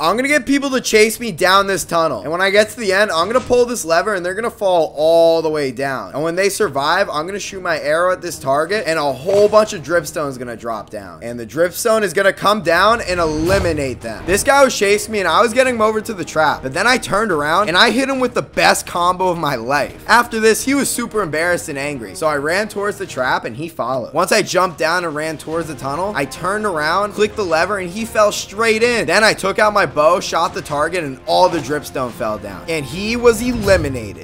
I'm gonna get people to chase me down this tunnel. And when I get to the end, I'm gonna pull this lever and they're gonna fall all the way down. And when they survive, I'm gonna shoot my arrow at this target and a whole bunch of dripstone is gonna drop down. And the dripstone is gonna come down and eliminate them. This guy was chasing me and I was getting him over to the trap. But then I turned around and I hit him with the best combo of my life. After this, he was super embarrassed and angry. So I ran towards the trap and he followed. Once I jumped down and ran towards the tunnel, I turned around, clicked the lever, and he fell straight in. Then I took out my bow, shot the target, and all the dripstone fell down. And he was eliminated.